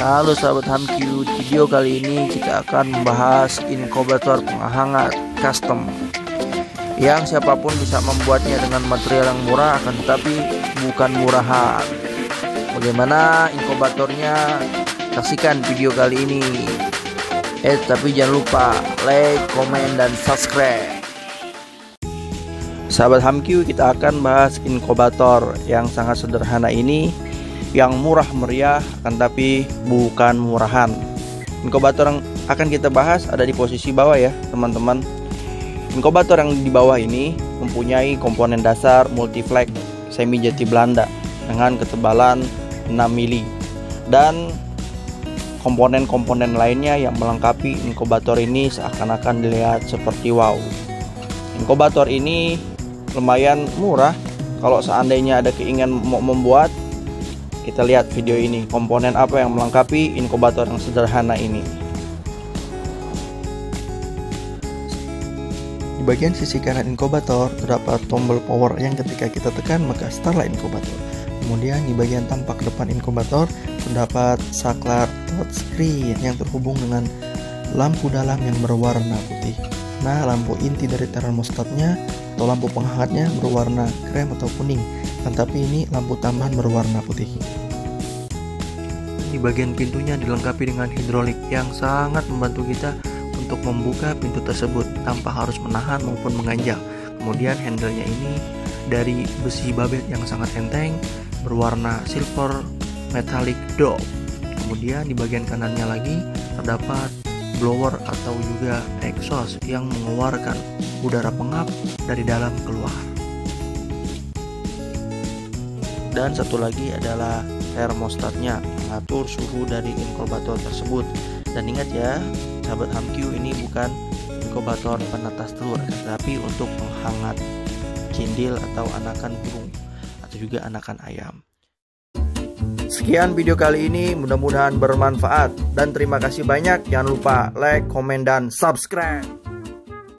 Halo sahabat Hamq, video kali ini kita akan membahas inkubator penghangat custom yang siapa pun bisa membuatnya dengan material yang murah akan tetapi bukan murahan. Bagaimana inkubatornya? Saksikan video kali ini. Eh tapi jangan lupa like, komen, dan subscribe. Sahabat Hamq, kita akan bahas inkubator yang sangat sederhana ini yang murah meriah akan tapi bukan murahan. Inkubator yang akan kita bahas ada di posisi bawah ya, teman-teman. Inkubator yang di bawah ini mempunyai komponen dasar multiflex semi jati Belanda dengan ketebalan 6 mili dan komponen-komponen lainnya yang melengkapi inkubator ini seakan-akan dilihat seperti wow. Inkubator ini lumayan murah kalau seandainya ada keinginan mau membuat kita lihat video ini, komponen apa yang melengkapi inkubator yang sederhana ini. Di bagian sisi kanan inkubator terdapat tombol power yang ketika kita tekan maka startlah inkubator. Kemudian di bagian tampak depan inkubator terdapat saklar touchscreen yang terhubung dengan lampu dalam yang berwarna putih. Nah, lampu inti dari termostatnya atau lampu penghangatnya berwarna krem atau kuning tetapi ini lampu tambahan berwarna putih. Di bagian pintunya dilengkapi dengan hidrolik yang sangat membantu kita untuk membuka pintu tersebut tanpa harus menahan maupun menganjak. Kemudian handlenya ini dari besi babet yang sangat enteng berwarna silver metallic dome. Kemudian di bagian kanannya lagi terdapat blower atau juga exhaust yang mengeluarkan udara pengap dari dalam keluar dan satu lagi adalah termostatnya mengatur suhu dari inkubator tersebut dan ingat ya sahabat HAMQ ini bukan inkubator penetas telur tetapi untuk menghangat cindil atau anakan burung atau juga anakan ayam Sekian video kali ini, mudah-mudahan bermanfaat dan terima kasih banyak. Jangan lupa like, komen, dan subscribe.